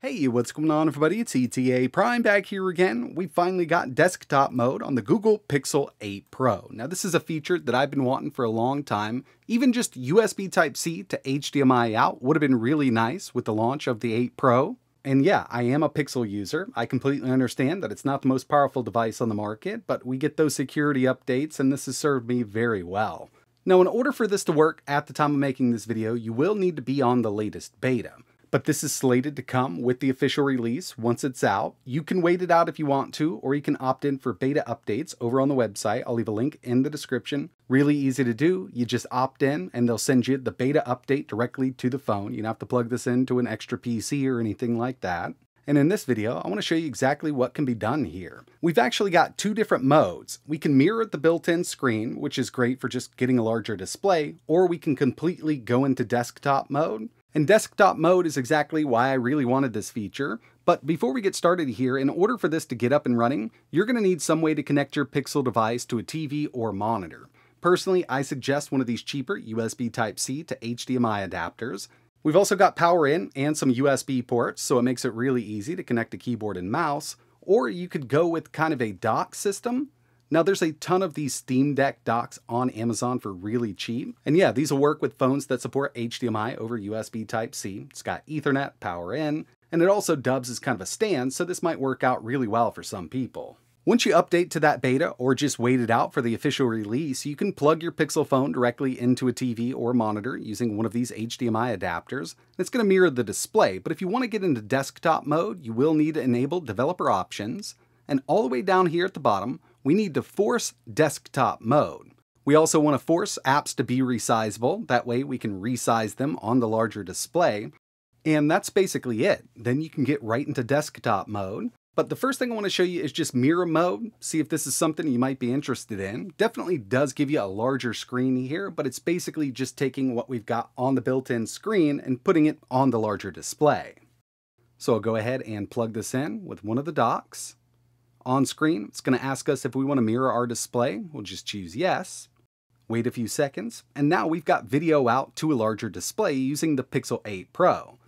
Hey, what's going on everybody? It's ETA Prime back here again. We finally got desktop mode on the Google Pixel 8 Pro. Now this is a feature that I've been wanting for a long time. Even just USB Type-C to HDMI out would have been really nice with the launch of the 8 Pro. And yeah, I am a Pixel user. I completely understand that it's not the most powerful device on the market, but we get those security updates and this has served me very well. Now in order for this to work at the time of making this video, you will need to be on the latest beta but this is slated to come with the official release once it's out. You can wait it out if you want to, or you can opt in for beta updates over on the website. I'll leave a link in the description. Really easy to do. You just opt in and they'll send you the beta update directly to the phone. You don't have to plug this into an extra PC or anything like that. And in this video, I want to show you exactly what can be done here. We've actually got two different modes. We can mirror the built-in screen, which is great for just getting a larger display, or we can completely go into desktop mode. And desktop mode is exactly why I really wanted this feature. But before we get started here, in order for this to get up and running, you're going to need some way to connect your Pixel device to a TV or monitor. Personally, I suggest one of these cheaper USB Type-C to HDMI adapters. We've also got power in and some USB ports, so it makes it really easy to connect a keyboard and mouse. Or you could go with kind of a dock system now there's a ton of these Steam Deck docks on Amazon for really cheap. And yeah, these will work with phones that support HDMI over USB Type-C. It's got Ethernet, power in, and it also dubs as kind of a stand, so this might work out really well for some people. Once you update to that beta or just wait it out for the official release, you can plug your Pixel phone directly into a TV or monitor using one of these HDMI adapters. It's going to mirror the display, but if you want to get into desktop mode, you will need to enable developer options. And all the way down here at the bottom, we need to force desktop mode. We also want to force apps to be resizable. That way we can resize them on the larger display. And that's basically it. Then you can get right into desktop mode. But the first thing I want to show you is just mirror mode. See if this is something you might be interested in. Definitely does give you a larger screen here, but it's basically just taking what we've got on the built-in screen and putting it on the larger display. So I'll go ahead and plug this in with one of the docks. On screen, it's going to ask us if we want to mirror our display. We'll just choose yes. Wait a few seconds, and now we've got video out to a larger display using the Pixel 8 Pro.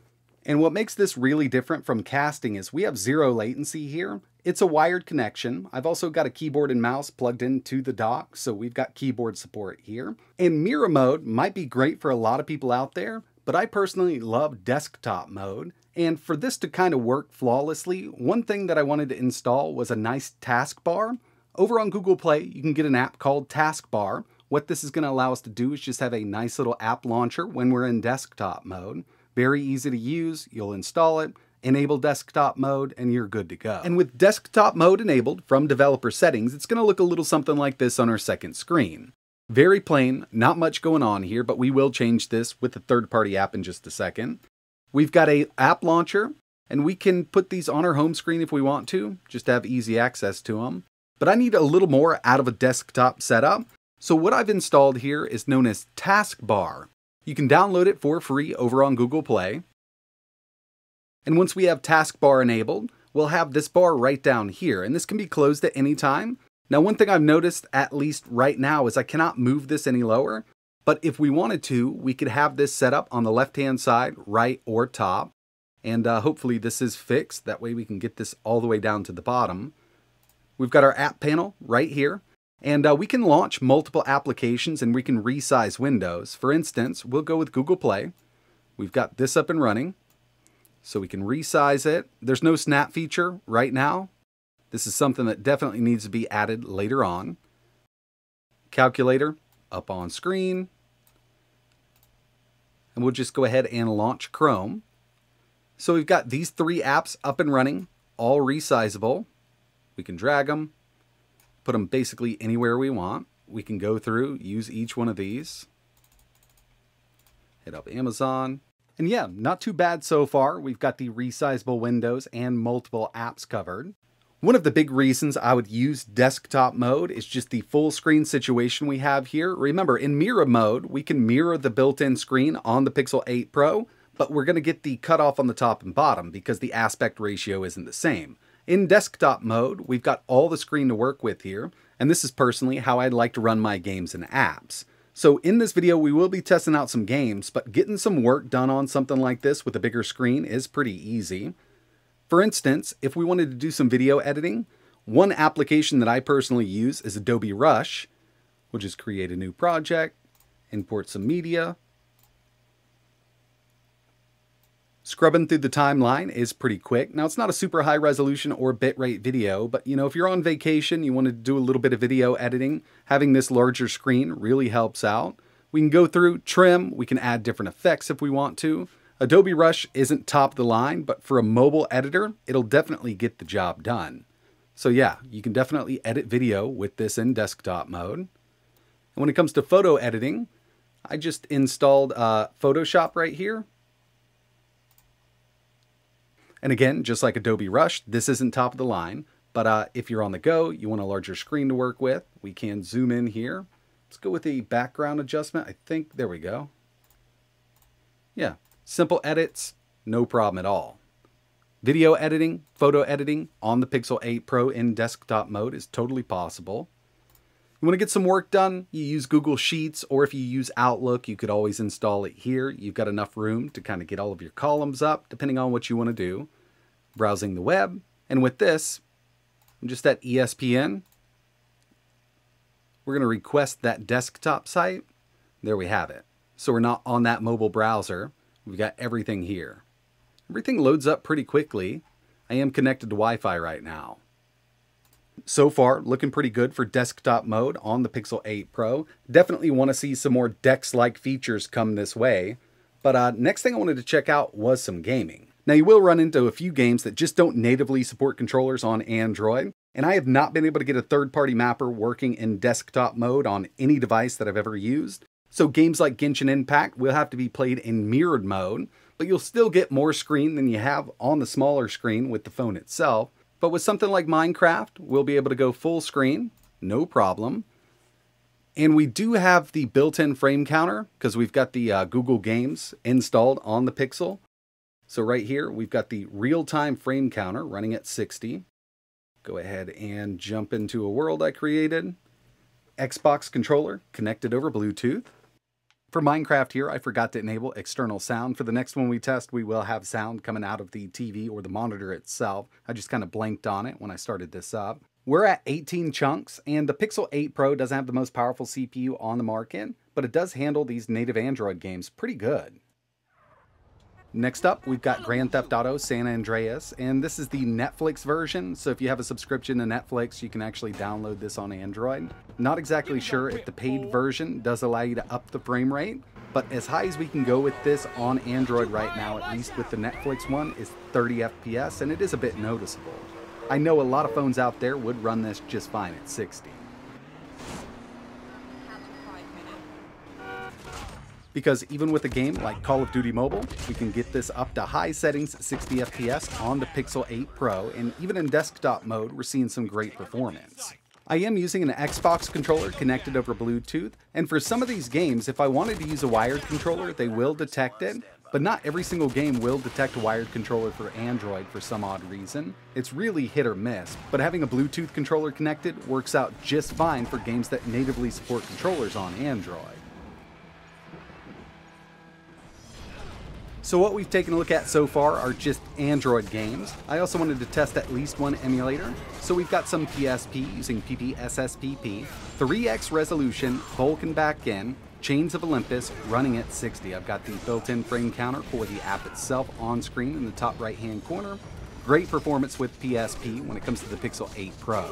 And what makes this really different from casting is we have zero latency here. It's a wired connection. I've also got a keyboard and mouse plugged into the dock, so we've got keyboard support here. And mirror mode might be great for a lot of people out there, but I personally love desktop mode. And for this to kind of work flawlessly, one thing that I wanted to install was a nice taskbar. Over on Google Play, you can get an app called Taskbar. What this is going to allow us to do is just have a nice little app launcher when we're in desktop mode. Very easy to use, you'll install it, enable desktop mode, and you're good to go. And with desktop mode enabled from developer settings, it's going to look a little something like this on our second screen. Very plain, not much going on here, but we will change this with the third-party app in just a second. We've got a app launcher, and we can put these on our home screen if we want to, just to have easy access to them. But I need a little more out of a desktop setup, so what I've installed here is known as Taskbar. You can download it for free over on Google Play. And once we have Taskbar enabled, we'll have this bar right down here, and this can be closed at any time, now, one thing I've noticed, at least right now, is I cannot move this any lower. But if we wanted to, we could have this set up on the left-hand side, right or top. And uh, hopefully this is fixed. That way we can get this all the way down to the bottom. We've got our app panel right here. And uh, we can launch multiple applications and we can resize windows. For instance, we'll go with Google Play. We've got this up and running. So we can resize it. There's no snap feature right now, this is something that definitely needs to be added later on. Calculator up on screen. And we'll just go ahead and launch Chrome. So we've got these three apps up and running, all resizable. We can drag them, put them basically anywhere we want. We can go through, use each one of these. Hit up Amazon. And yeah, not too bad so far. We've got the resizable windows and multiple apps covered. One of the big reasons I would use desktop mode is just the full screen situation we have here. Remember, in mirror mode, we can mirror the built-in screen on the Pixel 8 Pro, but we're going to get the cutoff on the top and bottom because the aspect ratio isn't the same. In desktop mode, we've got all the screen to work with here, and this is personally how I'd like to run my games and apps. So in this video, we will be testing out some games, but getting some work done on something like this with a bigger screen is pretty easy. For instance, if we wanted to do some video editing, one application that I personally use is Adobe Rush. We'll just create a new project, import some media. Scrubbing through the timeline is pretty quick. Now, it's not a super high resolution or bitrate video, but you know, if you're on vacation, you want to do a little bit of video editing, having this larger screen really helps out. We can go through, trim, we can add different effects if we want to. Adobe Rush isn't top of the line, but for a mobile editor, it'll definitely get the job done. So yeah, you can definitely edit video with this in desktop mode. And when it comes to photo editing, I just installed uh, Photoshop right here. And again, just like Adobe Rush, this isn't top of the line, but uh, if you're on the go, you want a larger screen to work with, we can zoom in here Let's go with the background adjustment. I think, there we go. Yeah, simple edits, no problem at all. Video editing, photo editing on the Pixel 8 Pro in desktop mode is totally possible. You want to get some work done, you use Google Sheets, or if you use Outlook, you could always install it here. You've got enough room to kind of get all of your columns up, depending on what you want to do. Browsing the web, and with this, just at ESPN, we're going to request that desktop site. There we have it. So we're not on that mobile browser. We've got everything here. Everything loads up pretty quickly. I am connected to Wi-Fi right now. So far, looking pretty good for desktop mode on the Pixel 8 Pro. Definitely want to see some more DeX-like features come this way. But uh, next thing I wanted to check out was some gaming. Now you will run into a few games that just don't natively support controllers on Android, and I have not been able to get a third-party mapper working in desktop mode on any device that I've ever used. So games like Genshin Impact will have to be played in mirrored mode, but you'll still get more screen than you have on the smaller screen with the phone itself. But with something like Minecraft, we'll be able to go full screen, no problem. And we do have the built-in frame counter because we've got the uh, Google Games installed on the Pixel. So right here, we've got the real-time frame counter running at 60 go ahead and jump into a world I created. Xbox controller connected over Bluetooth. For Minecraft here, I forgot to enable external sound. For the next one we test, we will have sound coming out of the TV or the monitor itself. I just kind of blanked on it when I started this up. We're at 18 chunks, and the Pixel 8 Pro doesn't have the most powerful CPU on the market, but it does handle these native Android games pretty good. Next up, we've got Grand Theft Auto San Andreas, and this is the Netflix version, so if you have a subscription to Netflix, you can actually download this on Android. Not exactly sure if the paid version does allow you to up the frame rate, but as high as we can go with this on Android right now, at least with the Netflix one, is 30 FPS, and it is a bit noticeable. I know a lot of phones out there would run this just fine at 60. Because even with a game like Call of Duty Mobile, we can get this up to high settings 60 FPS on the Pixel 8 Pro, and even in desktop mode, we're seeing some great performance. I am using an Xbox controller connected over Bluetooth, and for some of these games, if I wanted to use a wired controller, they will detect it, but not every single game will detect a wired controller for Android for some odd reason. It's really hit or miss, but having a Bluetooth controller connected works out just fine for games that natively support controllers on Android. So what we've taken a look at so far are just Android games. I also wanted to test at least one emulator. So we've got some PSP using PPSSPP, 3x resolution, Vulkan backend, Chains of Olympus running at 60. I've got the built-in frame counter for the app itself on screen in the top right hand corner. Great performance with PSP when it comes to the Pixel 8 Pro.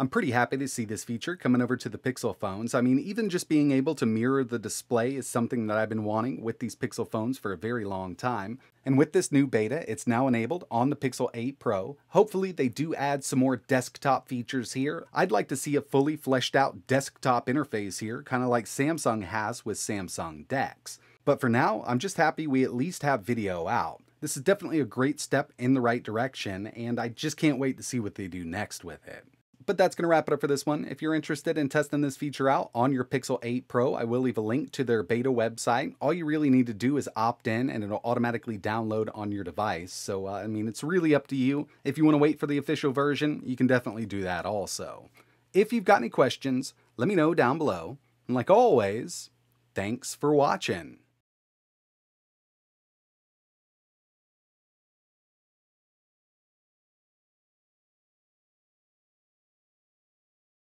I'm pretty happy to see this feature coming over to the Pixel phones. I mean, even just being able to mirror the display is something that I've been wanting with these Pixel phones for a very long time. And with this new beta, it's now enabled on the Pixel 8 Pro. Hopefully they do add some more desktop features here. I'd like to see a fully fleshed out desktop interface here, kind of like Samsung has with Samsung DeX. But for now, I'm just happy we at least have video out. This is definitely a great step in the right direction, and I just can't wait to see what they do next with it. But that's going to wrap it up for this one. If you're interested in testing this feature out on your Pixel 8 Pro, I will leave a link to their beta website. All you really need to do is opt in and it'll automatically download on your device. So, uh, I mean, it's really up to you. If you want to wait for the official version, you can definitely do that also. If you've got any questions, let me know down below. And like always, thanks for watching.